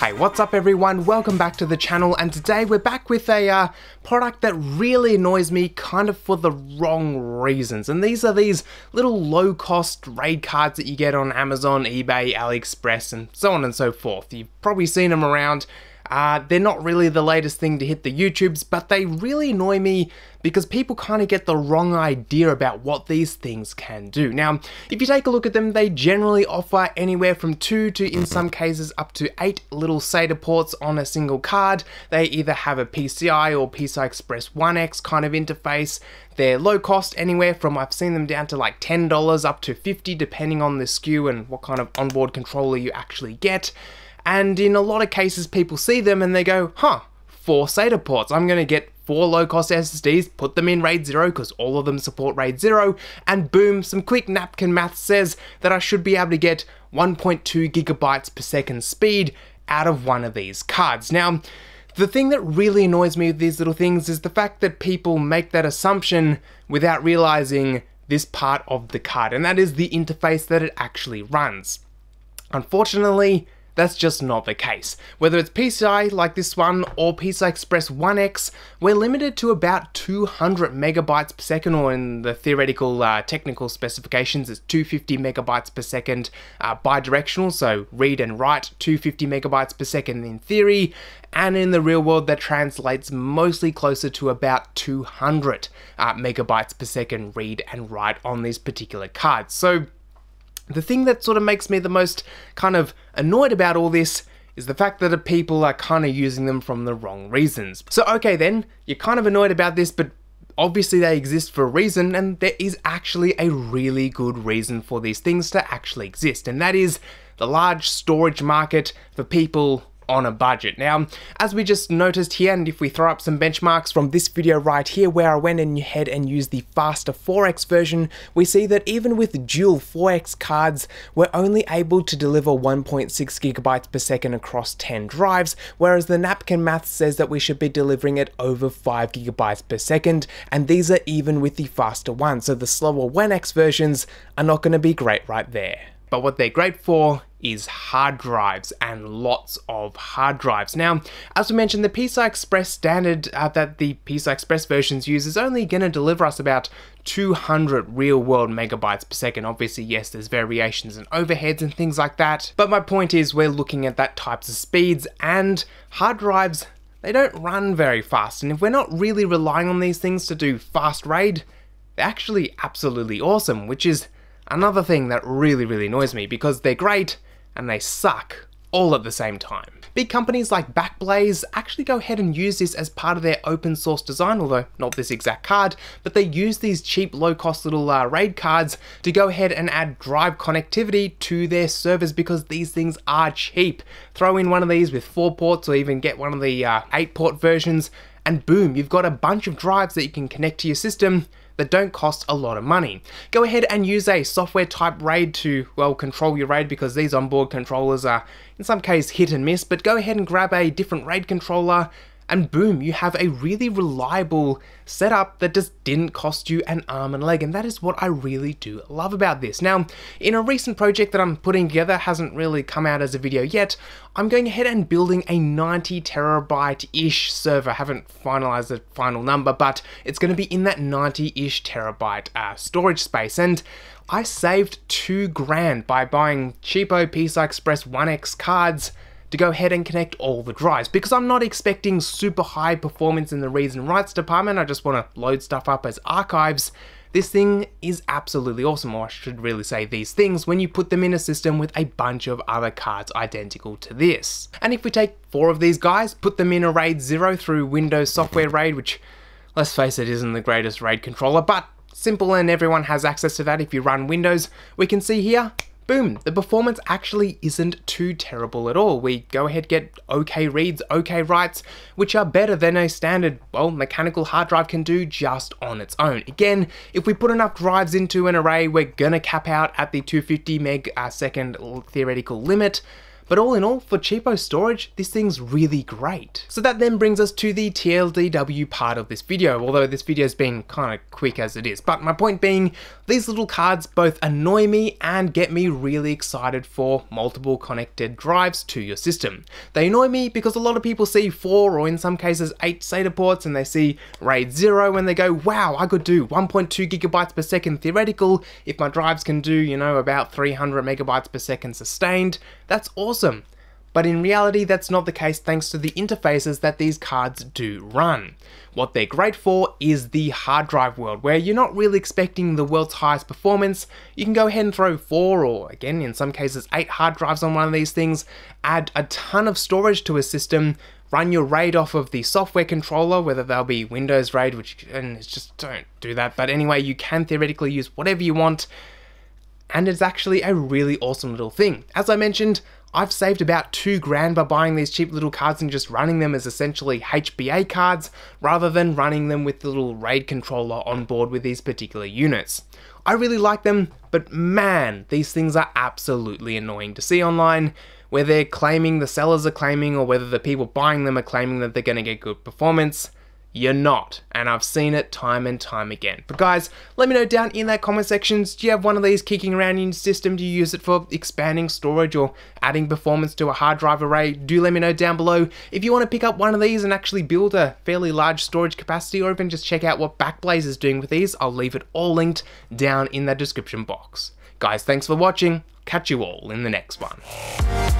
Hey, what's up everyone? Welcome back to the channel and today we're back with a uh, product that really annoys me kind of for the wrong reasons. And these are these little low cost raid cards that you get on Amazon, eBay, AliExpress and so on and so forth. You've probably seen them around uh, they're not really the latest thing to hit the YouTubes, but they really annoy me because people kind of get the wrong idea about what these things can do. Now, if you take a look at them, they generally offer anywhere from two to, in some cases, up to eight little SATA ports on a single card. They either have a PCI or PCI Express 1X kind of interface. They're low cost anywhere from, I've seen them down to like $10 up to 50 depending on the SKU and what kind of onboard controller you actually get. And in a lot of cases, people see them and they go, huh, four SATA ports. I'm going to get four low cost SSDs, put them in RAID 0 because all of them support RAID 0, and boom, some quick napkin math says that I should be able to get 1.2 gigabytes per second speed out of one of these cards. Now, the thing that really annoys me with these little things is the fact that people make that assumption without realizing this part of the card, and that is the interface that it actually runs. Unfortunately, that's just not the case. Whether it's PCI like this one or PCI Express 1X, we're limited to about 200 megabytes per second, or in the theoretical uh, technical specifications, it's 250 megabytes per second uh, bidirectional, so read and write 250 megabytes per second in theory, and in the real world that translates mostly closer to about 200 uh, megabytes per second read and write on these particular cards. So the thing that sort of makes me the most kind of annoyed about all this is the fact that people are kind of using them from the wrong reasons. So okay then, you're kind of annoyed about this, but obviously they exist for a reason and there is actually a really good reason for these things to actually exist and that is the large storage market for people on a budget. Now, as we just noticed here, and if we throw up some benchmarks from this video right here where I went ahead and used the faster 4X version, we see that even with dual 4X cards, we're only able to deliver 1.6 gigabytes per second across 10 drives, whereas the napkin math says that we should be delivering it over 5 gigabytes per second, and these are even with the faster one, so the slower 1X versions are not going to be great right there. But what they're great for is hard drives and lots of hard drives. Now, as we mentioned, the PCI Express standard uh, that the PCI Express versions use is only going to deliver us about 200 real world megabytes per second. Obviously, yes, there's variations and overheads and things like that. But my point is we're looking at that types of speeds and hard drives, they don't run very fast. And if we're not really relying on these things to do fast RAID, they're actually absolutely awesome, which is another thing that really, really annoys me because they're great, and they suck all at the same time. Big companies like Backblaze actually go ahead and use this as part of their open source design, although not this exact card, but they use these cheap low cost little uh, RAID cards to go ahead and add drive connectivity to their servers because these things are cheap. Throw in one of these with four ports or even get one of the uh, eight port versions and boom, you've got a bunch of drives that you can connect to your system that don't cost a lot of money. Go ahead and use a software type RAID to, well, control your RAID because these onboard controllers are in some case hit and miss, but go ahead and grab a different RAID controller and boom, you have a really reliable setup that just didn't cost you an arm and leg, and that is what I really do love about this. Now, in a recent project that I'm putting together, hasn't really come out as a video yet, I'm going ahead and building a 90 terabyte-ish server. I haven't finalized the final number, but it's going to be in that 90-ish terabyte uh, storage space, and I saved two grand by buying cheapo PCI Express 1X cards to go ahead and connect all the drives because I'm not expecting super high performance in the reads and writes department. I just want to load stuff up as archives. This thing is absolutely awesome, or I should really say these things, when you put them in a system with a bunch of other cards identical to this. And if we take four of these guys, put them in a RAID 0 through Windows Software RAID, which, let's face it, isn't the greatest RAID controller, but simple and everyone has access to that if you run Windows, we can see here, boom, the performance actually isn't too terrible at all. We go ahead get okay reads, okay writes, which are better than a standard, well, mechanical hard drive can do just on its own. Again, if we put enough drives into an array, we're gonna cap out at the 250 meg second theoretical limit, but all in all, for cheapo storage, this thing's really great. So that then brings us to the TLDW part of this video, although this video's been kind of quick as it is. But my point being, these little cards both annoy me and get me really excited for multiple connected drives to your system. They annoy me because a lot of people see 4 or in some cases 8 SATA ports and they see RAID 0 and they go, wow, I could do 1.2 gigabytes per second theoretical if my drives can do, you know, about 300 megabytes per second sustained. That's awesome. But in reality, that's not the case thanks to the interfaces that these cards do run. What they're great for is the hard drive world, where you're not really expecting the world's highest performance. You can go ahead and throw four, or again, in some cases, eight hard drives on one of these things, add a ton of storage to a system, run your RAID off of the software controller, whether they'll be Windows RAID, which and just don't do that. But anyway, you can theoretically use whatever you want, and it's actually a really awesome little thing. As I mentioned, I've saved about two grand by buying these cheap little cards and just running them as essentially HBA cards, rather than running them with the little RAID controller on board with these particular units. I really like them, but man, these things are absolutely annoying to see online, where they're claiming, the sellers are claiming, or whether the people buying them are claiming that they're going to get good performance you're not. And I've seen it time and time again. But guys, let me know down in that comment sections, do you have one of these kicking around in your system? Do you use it for expanding storage or adding performance to a hard drive array? Do let me know down below. If you want to pick up one of these and actually build a fairly large storage capacity or even just check out what Backblaze is doing with these, I'll leave it all linked down in the description box. Guys, thanks for watching. Catch you all in the next one.